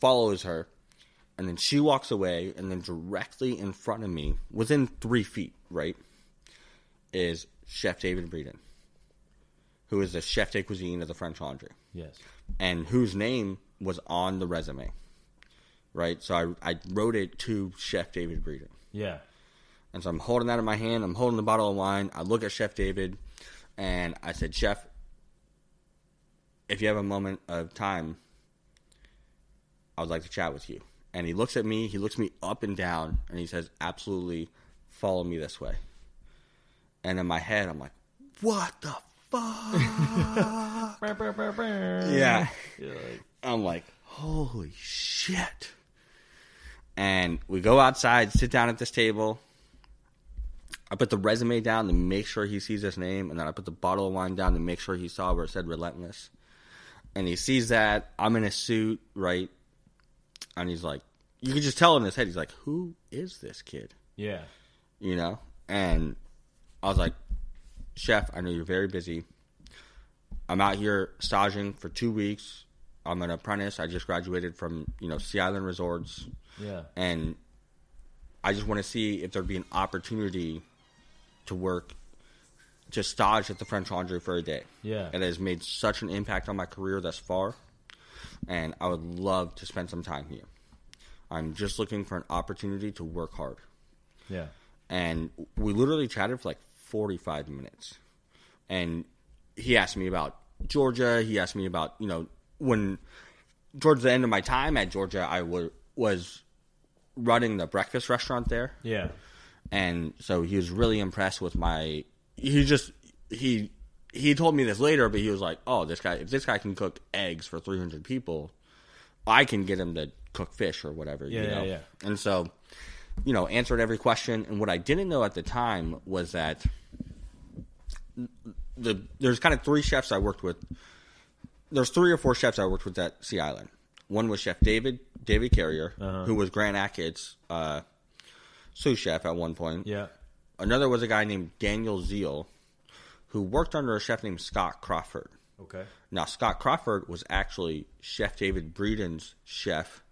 follows her, and then she walks away, and then directly in front of me, within three feet, right, is Chef David Breeden, who is the chef de cuisine of the French Laundry, Yes. and whose name was on the resume, right? So I, I wrote it to Chef David Breeden. Yeah. And so I'm holding that in my hand. I'm holding the bottle of wine. I look at Chef David and I said, Chef, if you have a moment of time, I would like to chat with you. And he looks at me, he looks me up and down, and he says, Absolutely, follow me this way. And in my head, I'm like, What the fuck? yeah. Like, I'm like, holy shit. And we go outside, sit down at this table. I put the resume down to make sure he sees his name, and then I put the bottle of wine down to make sure he saw where it said relentless. And he sees that. I'm in a suit, right? And he's like, you can just tell in his head, he's like, who is this kid? yeah. you know? And I was like, Chef, I know you're very busy. I'm out here staging for two weeks. I'm an apprentice. I just graduated from, you know, Sea Island Resorts. Yeah. And I just want to see if there'd be an opportunity to work, to stage at the French Laundry for a day. Yeah. It has made such an impact on my career thus far. And I would love to spend some time here. I'm just looking for an opportunity to work hard Yeah. and we literally chatted for like 45 minutes and he asked me about georgia he asked me about you know when towards the end of my time at georgia i wa- was running the breakfast restaurant there Yeah. and so he was really impressed with my he just he he told me this later but he was like oh this guy if this guy can cook eggs for 300 people i can get him to cook fish or whatever Yeah, you yeah, know yeah. and so you know answered every question and what i didn't know at the time was that the there's kind of three chefs i worked with there's three or four chefs i worked with at sea island one was chef david david carrier Uh-huh. who was grant achatz's uh sous chef at one point Yeah. Another was a guy named Daniel Zeal, who worked under a chef named Scott Crawford. Okay. Now, Scott Crawford was actually Chef David Breeden's chef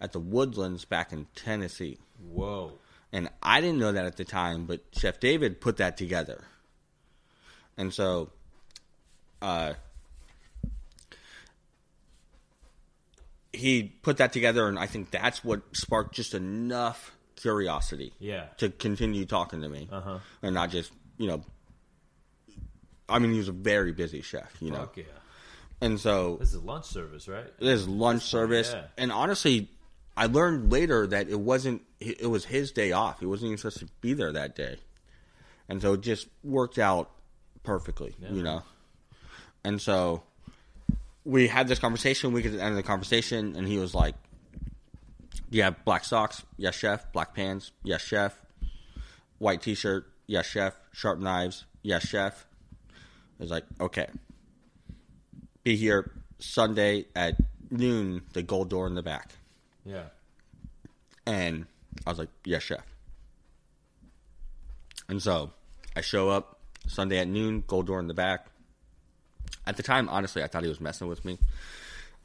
at the Woodlands back in Tennessee. Whoa. And I didn't know that at the time, but Chef David put that together. And so, uh, he put that together, and I think that's what sparked just enough curiosity Yeah. to continue talking to me, Uh-huh. and not just you know. I mean, he was a very busy chef, you know, Fuck yeah. and so This is lunch service, right? there's lunch service, yeah. and honestly, I learned later that it wasn't. It was his day off. He wasn't even supposed to be there that day, and so it just worked out perfectly, Yeah. you know. And so we had this conversation. We get to the end of the conversation, and he was like, "Do you have black socks? Yes, chef. Black pants? Yes, chef. White T-shirt? Yes, chef. Sharp knives? Yes, chef." I was like, "Okay." Be here Sunday at noon. The gold door in the back, Yeah. and I was like, "Yes, chef." And so I show up Sunday at noon. Gold door in the back. At the time, honestly, I thought he was messing with me.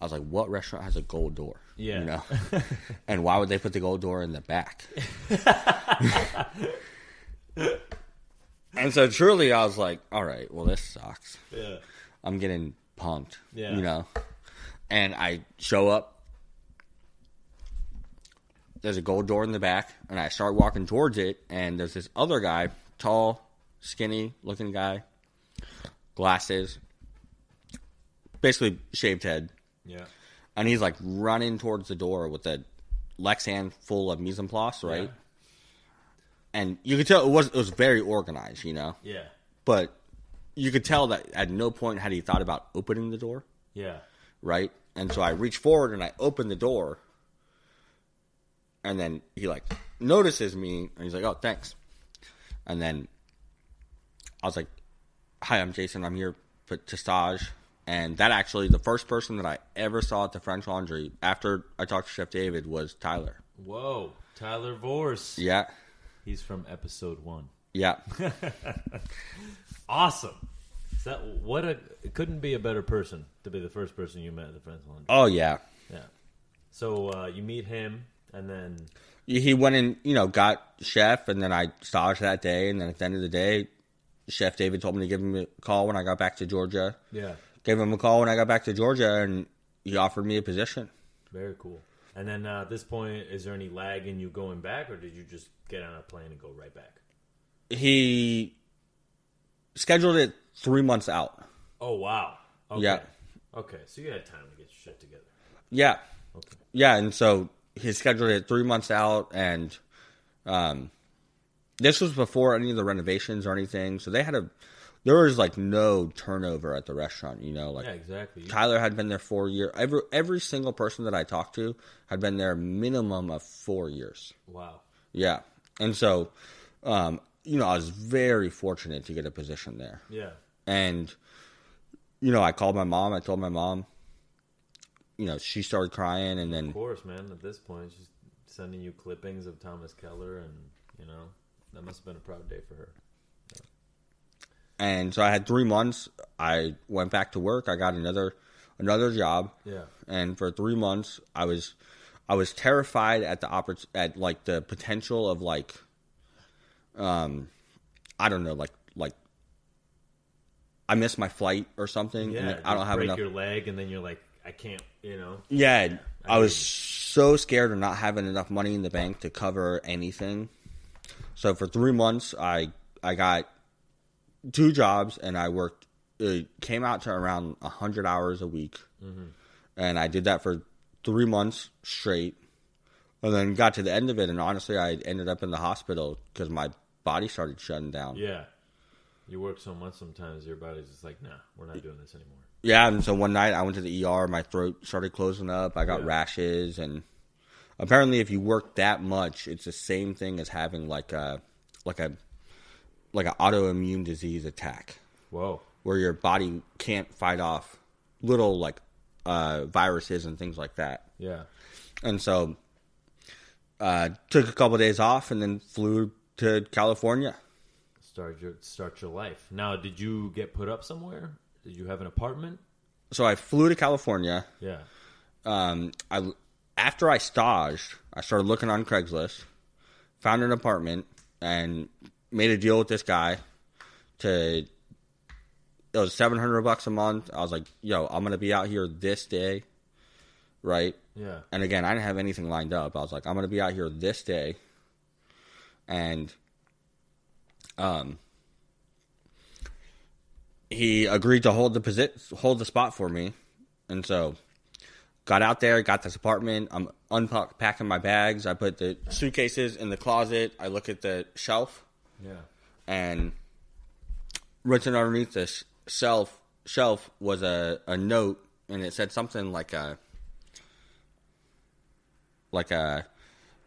I was like, "What restaurant has a gold door?" Yeah. you know. and why would they put the gold door in the back? and so, truly, I was like, "All right, well, this sucks." Yeah. I'm getting punked. Yeah. You know? And I show up. There's a gold door in the back, and I start walking towards it, and there's this other guy, tall, skinny looking guy, glasses, basically shaved head. Yeah. And he's like running towards the door with a Lexan full of mise en place, right? Yeah. And you could tell it was it was very organized, you know. Yeah. But you could tell that at no point had he thought about opening the door. Yeah. right? And so I reach forward and I open the door, and then he like notices me and he's like, "Oh, thanks." And then I was like, "Hi, I'm Jason. I'm here for, to stage." And that actually, the first person that I ever saw at the French Laundry after I talked to Chef David was Tyler. Whoa. Tyler Vorce. Yeah, He's from episode one. yeah, Awesome. Is that what a it couldn't be a better person to be the first person you met at the French Laundry. oh yeah, Yeah. So uh, you meet him, and then he went and you know got chef, and then I staged that day, and then at the end of the day, Chef David told me to give him a call when I got back to Georgia. yeah, Gave him a call when I got back to Georgia, and he offered me a position. very cool. And then uh, at this point, is there any lag in you going back, or did you just get on a plane and go right back? He scheduled it three months out. Oh wow. Okay. Yeah. Okay, so you had time to get your shit together. Yeah, Okay. yeah, and so he scheduled it three months out, and um, this was before any of the renovations or anything. So they had a there was like no turnover at the restaurant. You know, like Yeah, exactly. Tyler had been there four years. Every every single person that I talked to had been there a minimum of four years. Wow. Yeah, and so, um, you know, I was very fortunate to get a position there. Yeah. And, you know, I called my mom. I told my mom. You know, she started crying, and then Of course, man. At this point, she's sending you clippings of Thomas Keller, and you know that must have been a proud day for her. and so I had three months. I went back to work. I got another another job, Yeah. and for three months, I was I was terrified at the oppor- at like the potential of like, um, I don't know, like like I missed my flight or something, Yeah. and then I don't have break enough. your leg, and then you're like, I can't. You know. Yeah, I I was so scared of not having enough money in the bank to cover anything. So for three months, I I got two jobs and I worked. It came out to around hundred hours a week, and I did that for three months straight. And then got to the end of it, and honestly, I ended up in the hospital because my body started shutting down. Yeah. You work so much sometimes your body's just like, nah, we're not doing this anymore. Yeah, and so one night I went to the ER. My throat started closing up. I got Yeah. rashes, and apparently, if you work that much, it's the same thing as having like a like a like an autoimmune disease attack, Whoa. where your body can't fight off little like uh, viruses and things like that. Yeah. And so, uh, took a couple days off, and then flew to California. Start your start your life. Now, did you get put up somewhere? Did you have an apartment? So I flew to California. Yeah. um, I after I staged, I started looking on Craigslist, found an apartment, and made a deal with this guy to. It was seven hundred bucks a month. I was like, "Yo, I'm gonna be out here this day, right?" Yeah. And again, I didn't have anything lined up. I was like, "I'm gonna be out here this day," and um, he agreed to hold the posi- hold the spot for me, and so got out there, got this apartment. I'm unpacking my bags. I put the suitcases in the closet. I look at the shelf, Yeah. and written underneath this shelf shelf was a, a note, and it said something like a like uh, a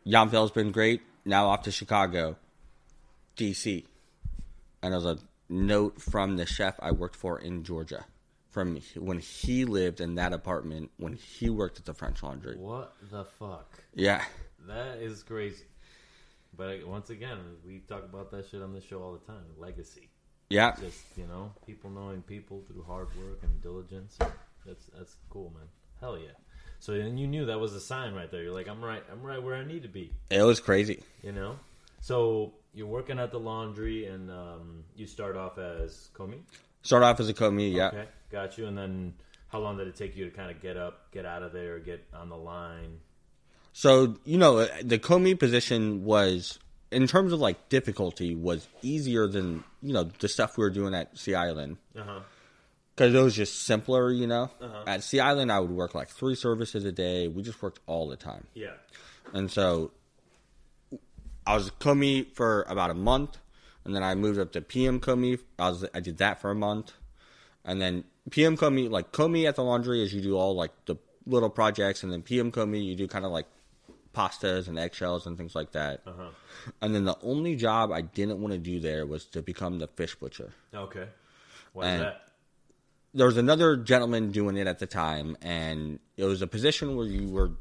Yountville's been great. Now off to Chicago, D.C. And it was a note from the chef I worked for in Georgia, from when he lived in that apartment when he worked at the French Laundry. What the fuck? Yeah, That is crazy. But once again, we talk about that shit on the show all the time. Legacy. yeah, Just you know, people knowing people through hard work and diligence. That's that's cool, man. Hell yeah. So then you knew that was a sign right there. You're like, I'm right. I'm right where I need to be. it was crazy. You know. So you're working at the laundry, and um, you start off as commis. Start off as a commis, yeah. Okay, got you. And then how long did it take you to kind of get up, get out of there, get on the line? So you know, the commis position was, in terms of like difficulty, was easier than you know the stuff we were doing at Sea Island Uh huh. because it was just simpler. You know, Uh-huh. at Sea Island I would work like three services a day. We just worked all the time, Yeah. and so I was commis for about a month, and then I moved up to PM commis. I was I did that for a month, and then PM commis like commis at the laundry is you do all like the little projects, and then PM commis you do kind of like pastas and eggshells and things like that. Uh huh. And then the only job I didn't want to do there was to become the fish butcher. Okay. Why is that? There was another gentleman doing it at the time, and it was a position where you were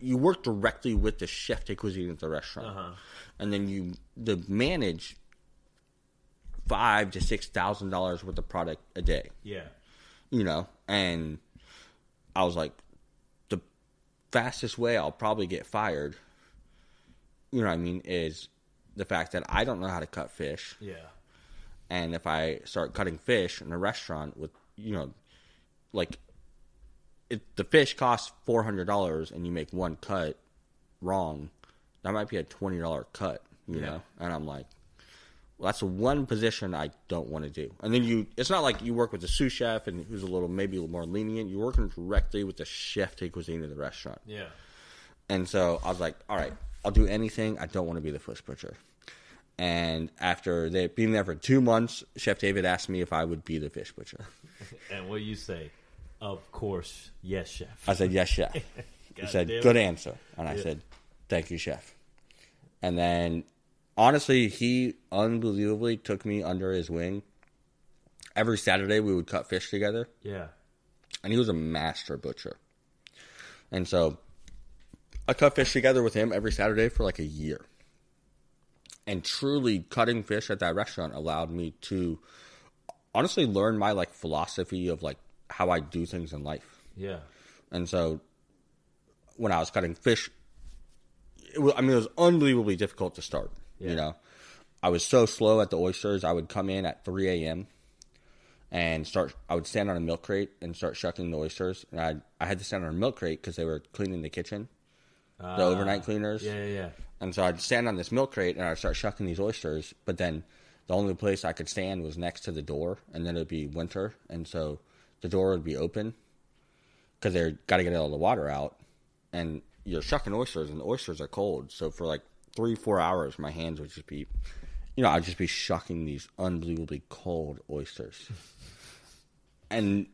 you work directly with the chef de cuisine at the restaurant, Uh huh. and then you the manage five to six thousand dollars worth of product a day. Yeah. you know, and I was like, the fastest way I'll probably get fired, you know what I mean, is the fact that I don't know how to cut fish. Yeah. And if I start cutting fish in a restaurant with, you know, like, if the fish costs $400 and you make one cut wrong, that might be a $20 cut, you Yeah. know? And I'm like, well, that's one position I don't want to do. And then you, it's not like you work with the sous chef and who's a little, maybe a little more lenient. You're working directly with the chef de cuisine of the restaurant. Yeah. And so I was like, all right, I'll do anything. I don't want to be the fish butcher. And after they being there for two months, Chef David asked me if I would be the fish butcher. And what you say? Of course, yes, chef. I said, yes, chef. He said, good answer. And I Yeah. said, thank you, chef. And then, honestly, he unbelievably took me under his wing. Every Saturday, we would cut fish together. Yeah. and he was a master butcher. And so I cut fish together with him every Saturday for like a year. And truly cutting fish at that restaurant allowed me to honestly learn my like philosophy of like how I do things in life. Yeah. And so when I was cutting fish, it was, I mean, it was unbelievably difficult to start. Yeah. You know, I was so slow at the oysters. I would come in at 3 a.m. and start, I would stand on a milk crate and start shucking the oysters. And I, I had to stand on a milk crate because they were cleaning the kitchen, the ah, overnight cleaners. Yeah, yeah, yeah. And so I'd stand on this milk crate and I'd start shucking these oysters. But then the only place I could stand was next to the door, and then it'd be winter, and so the door would be open because they're got to get all the water out. And you're shucking oysters, and the oysters are cold. So for like three, four hours, my hands would just be, you know, I'd just be shucking these unbelievably cold oysters. and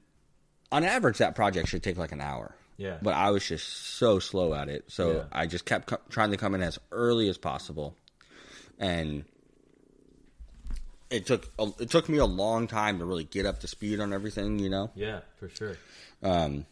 on average, that project should take like an hour. Yeah. But I was just so slow at it. So Yeah. I just kept co- trying to come in as early as possible. And it took a, it took me a long time to really get up to speed on everything, you know. Yeah, for sure. Um,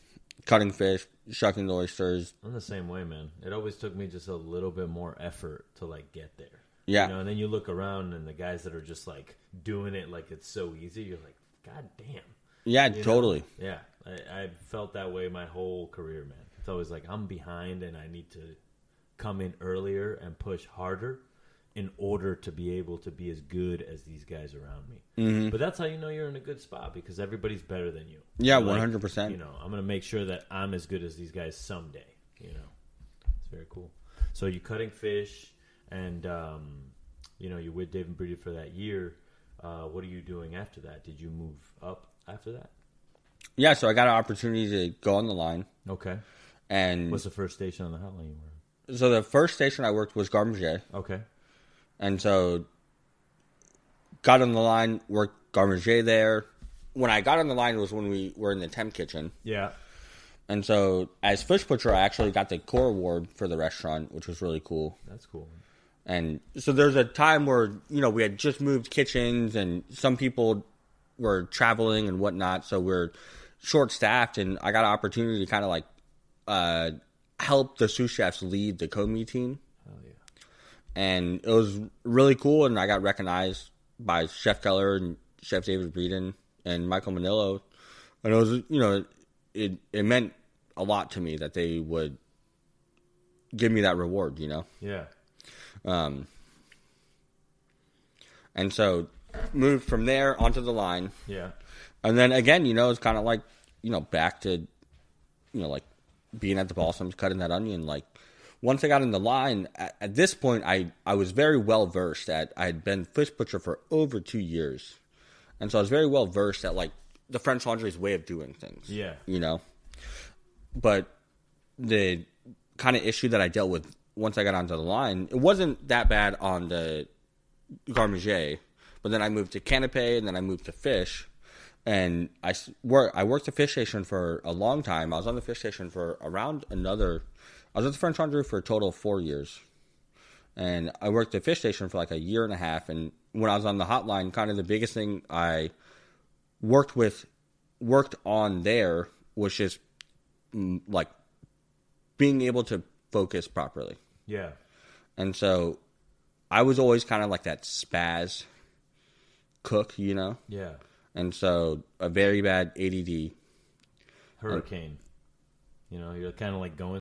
cutting fish, shucking the oysters. I'm the same way, man. It always took me just a little bit more effort to like get there. Yeah. You know, and then you look around and the guys that are just like doing it like it's so easy, you're like, God damn. Yeah, You know? totally. Yeah. I, I felt that way my whole career, man. It's always like I'm behind and I need to come in earlier and push harder in order to be able to be as good as these guys around me. Mm-hmm. But that's how you know you're in a good spot because everybody's better than you. Yeah, 100%. You know, I'm going to make sure that I'm as good as these guys someday. You know, it's very cool. So you're cutting fish, and um, you know you're with Dave Breeden for that year. Uh, what are you doing after that? Did you move up after that? Yeah, so I got an opportunity to go on the line, Okay. and What's the first station on the hotline you were? so the first station I worked was Garde Manger, Okay. And so got on the line, worked Garde Manger there. When I got on the line was when we were in the temp kitchen, Yeah. and so as fish butcher, I actually got the core award for the restaurant, which was really cool. That's cool. And so there's a time where, you know, we had just moved kitchens and some people were traveling and whatnot. So we're short staffed and I got an opportunity to kind of like uh, help the sous chefs lead the commis team. And it was really cool. And I got recognized by Chef Keller and Chef David Breeden and Michael Minnillo. And it was, you know, it, it meant a lot to me that they would give me that reward, you know? Yeah. Um, and so moved from there onto the line. Yeah. And then again, you know, it's kind of like, you know, back to, you know, like being at the Balsams, cutting that onion. Like once I got in the line, at, at this point, I, I was very well versed at, I had been fish butcher for over two years. And so I was very well versed at like the French Laundry's way of doing things. Yeah. You know, but the kind of issue that I dealt with once I got onto the line, it wasn't that bad on the Garde Manger, but then I moved to Canapé and then I moved to Fish, and I wor- I worked the fish station for a long time. I was on the fish station for around another. I was at the French Laundry for a total of four years, and I worked at fish station for like a year and a half. And when I was on the hotline, kind of the biggest thing I worked with, worked on there was just mm, like being able to focus properly. Yeah. And so I was always kind of like that spaz cook, you know? Yeah. And so a very bad ADD. Hurricane. You know, you're kind of like going